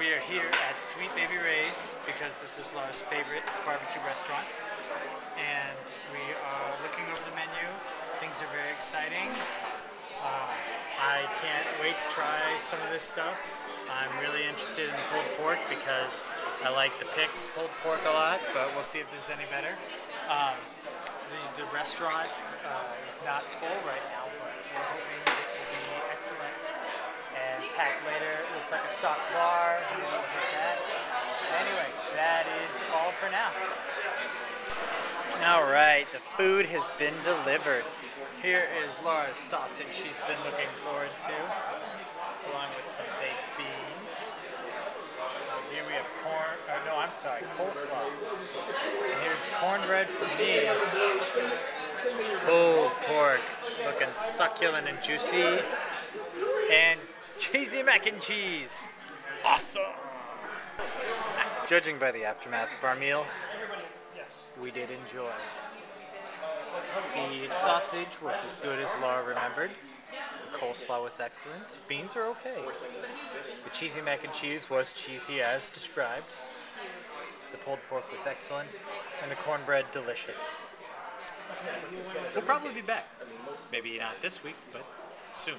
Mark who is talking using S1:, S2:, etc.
S1: We are here at Sweet Baby Ray's because this is Laura's favorite barbecue restaurant. And we are looking over the menu. Things are very exciting. Uh, I can't wait to try some of this stuff. I'm really interested in the pulled pork because I like the Pic's pulled pork a lot, but we'll see if this is any better. Um, the restaurant uh, is not full right now, but we're hoping it will be excellent and packed later. It looks like a stock bar. For now. All right, the food has been delivered. Here is Laura's sausage she's been looking forward to, along with some baked beans. Uh, here we have corn, uh, no, I'm sorry, coleslaw. And here's cornbread for me. Pulled pork, looking succulent and juicy. And cheesy mac and cheese. Awesome! Judging by the aftermath of our meal, we did enjoy. The sausage was as good as Laura remembered. The coleslaw was excellent. Beans are okay. The cheesy mac and cheese was cheesy as described. The pulled pork was excellent. And the cornbread delicious. We'll probably be back. Maybe not this week, but soon.